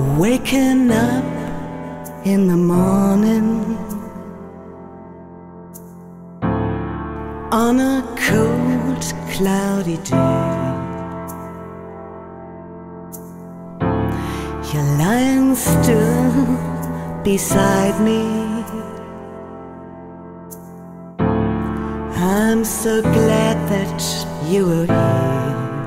Waking up in the morning on a cold, cloudy day. You're lying still beside me. I'm so glad that you were here.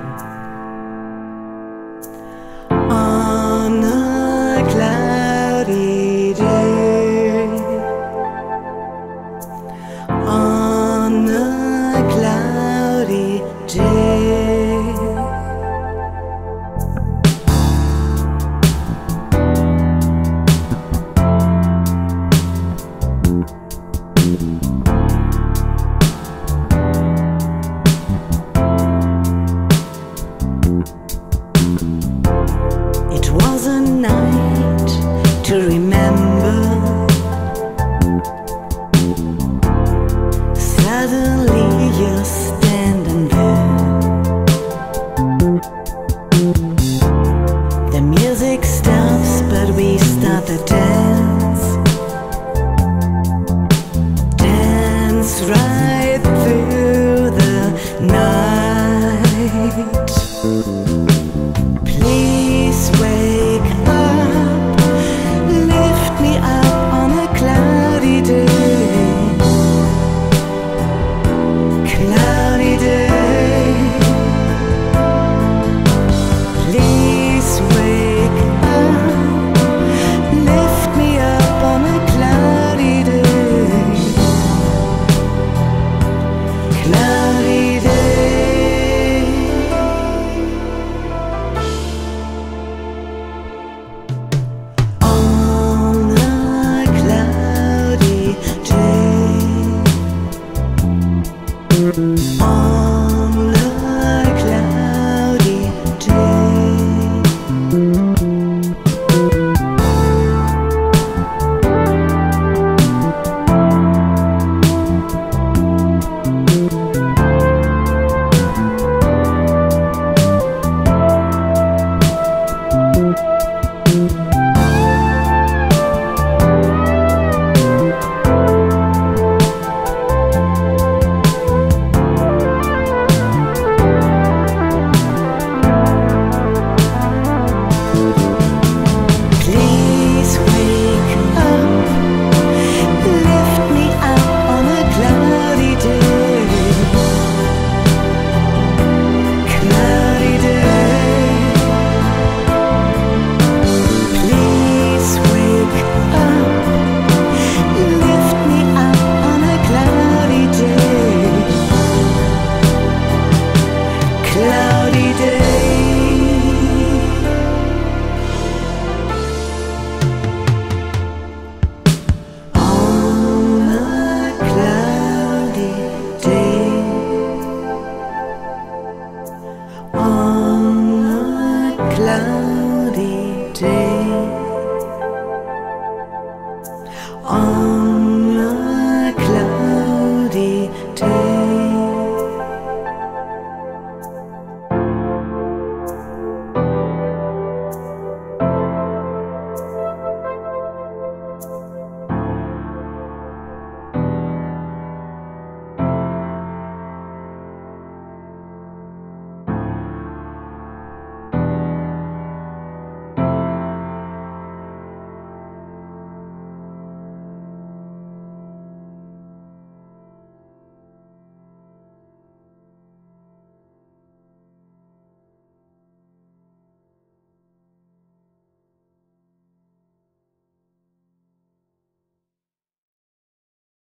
remember day on